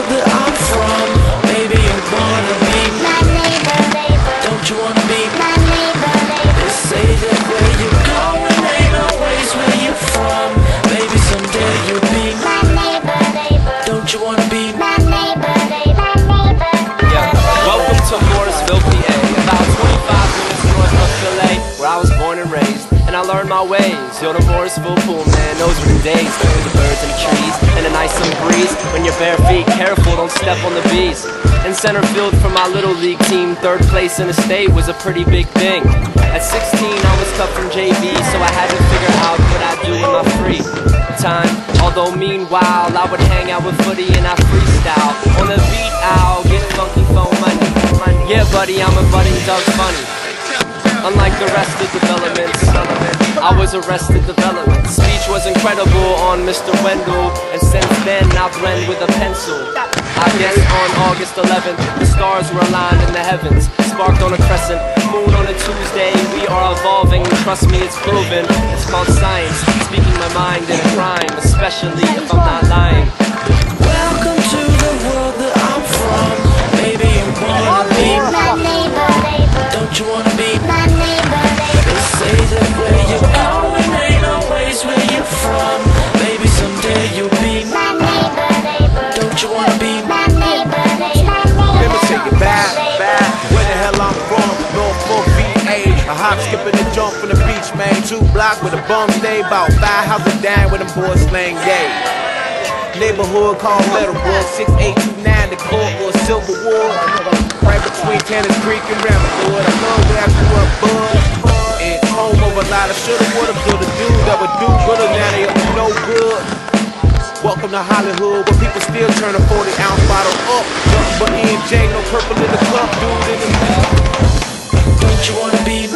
the world that I'm from. Maybe you wanna be My neighbor, neighbor, Don't you wanna be my neighbor, neighbor. They say that where you going ain't always where you're from. Maybe someday you'll be My neighbor, neighbor, Don't you wanna be my neighbor, neighbor, neighbor. Yeah, welcome to Morrisville, PA, about 25 minutes north of Philly, where I was born and raised, and I learned my ways. Yo, the Morrisville pool, man, those were the days. With the birds and the trees, and a nice sun breeze. When you're bare feet, careful, don't step on the bees. In center field for my little league team, third place in the state was a pretty big thing. At 16, I was cut from JV, so I had to figure out what I'd do in my free time. Although meanwhile, I would hang out with Footy and I freestyle. On the beat, I'll get funky phone money. Yeah, buddy, I'm a budding Doug Funnie. Unlike the rest of developments, I was arrested development. Was incredible on Mr. Wendal, and since then I've blend with a pencil. I guess on August 11th, the stars were aligned in the heavens, sparked on a crescent, moon on a Tuesday. We are evolving, trust me, it's proven. It's called science, speaking my mind in a crime, especially if I'm beach, man. Two block with a bum stay, about five houses down with them boys slang gay. Neighborhood called Meadowbrook, 6829, the court or Silver Ward. Right between Tanner's Creek and Ramwood. I love where I grew up, bud. And home of a lot of shoulda, woulda, coulda, do that would do gooda, now they up no good. Welcome to Hollywood, where people still turn a 40 ounce bottle up. Nothing but E and J, no purple in the cup, dude in the Don't you wanna be